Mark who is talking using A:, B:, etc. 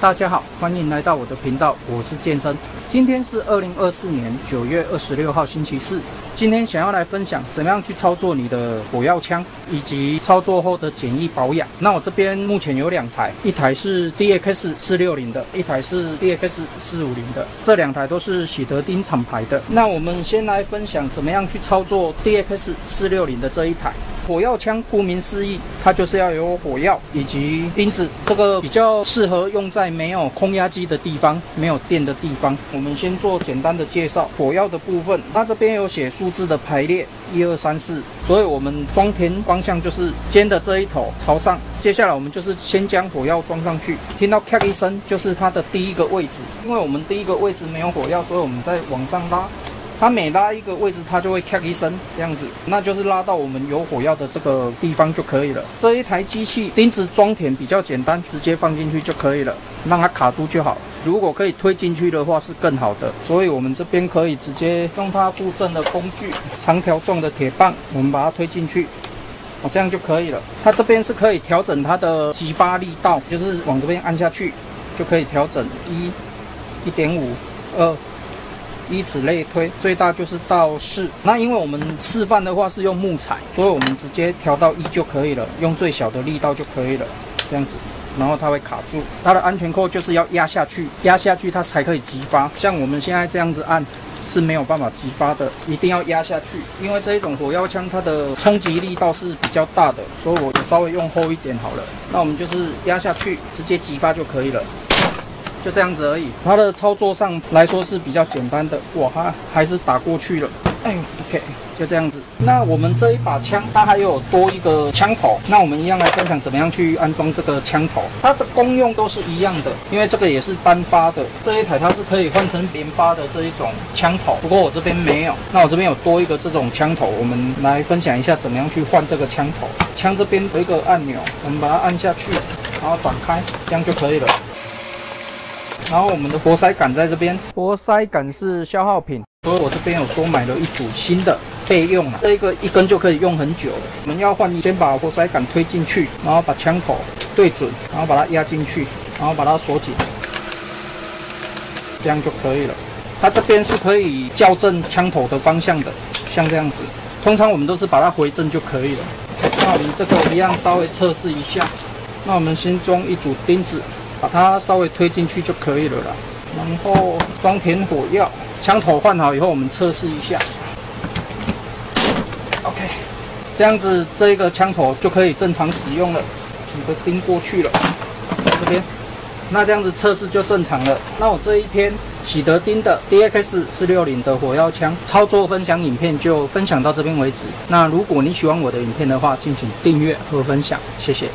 A: 大家好，欢迎来到我的频道，我是健身。今天是二零二四年九月二十六号，星期四。今天想要来分享怎么样去操作你的火药枪，以及操作后的简易保养。那我这边目前有两台，一台是 DX 四六零的，一台是 DX 四五零的，这两台都是喜德丁厂牌的。那我们先来分享怎么样去操作 DX 四六零的这一台。火药枪顾名思义，它就是要有火药以及钉子，这个比较适合用在没有空压机的地方、没有电的地方。我们先做简单的介绍，火药的部分，它这边有写数字的排列，一二三四，所以我们装填方向就是尖的这一头朝上。接下来我们就是先将火药装上去，听到咔一声就是它的第一个位置，因为我们第一个位置没有火药，所以我们再往上拉。它每拉一个位置，它就会咔一声这样子，那就是拉到我们有火药的这个地方就可以了。这一台机器钉子装填比较简单，直接放进去就可以了，让它卡住就好。如果可以推进去的话是更好的，所以我们这边可以直接用它附赠的工具，长条状的铁棒，我们把它推进去，哦，这样就可以了。它这边是可以调整它的激发力道，就是往这边按下去就可以调整一、一点五、二。以此类推，最大就是到四。那因为我们示范的话是用木材，所以我们直接调到一就可以了，用最小的力道就可以了，这样子，然后它会卡住。它的安全扣就是要压下去，压下去它才可以激发。像我们现在这样子按是没有办法激发的，一定要压下去。因为这一种火药枪它的冲击力道是比较大的，所以我稍微用厚一点好了。那我们就是压下去，直接激发就可以了。就这样子而已，它的操作上来说是比较简单的。哇，它还是打过去了。哎，OK，就这样子。那我们这一把枪，它还有多一个枪头。那我们一样来分享怎么样去安装这个枪头。它的功用都是一样的，因为这个也是单发的。这一台它是可以换成连发的这一种枪头，不过我这边没有。那我这边有多一个这种枪头，我们来分享一下怎么样去换这个枪头。枪这边有一个按钮，我们把它按下去，然后转开，这样就可以了。然后我们的活塞杆在这边，活塞杆是消耗品，所以我这边有多买了一组新的备用啊，这个一根就可以用很久。我们要换，先把活塞杆推进去，然后把枪口对准，然后把它压进去，然后把它锁紧，这样就可以了。它这边是可以校正枪头的方向的，像这样子。通常我们都是把它回正就可以了。那我们这个一样稍微测试一下。那我们先装一组钉子。把它稍微推进去就可以了啦。然后装填火药，枪头换好以后，我们测试一下。OK，这样子这个枪头就可以正常使用了。整个钉过去了，这边，那这样子测试就正常了。那我这一篇喜德丁的 DX 四六零的火药枪操作分享影片就分享到这边为止。那如果你喜欢我的影片的话，敬请订阅和分享，谢谢。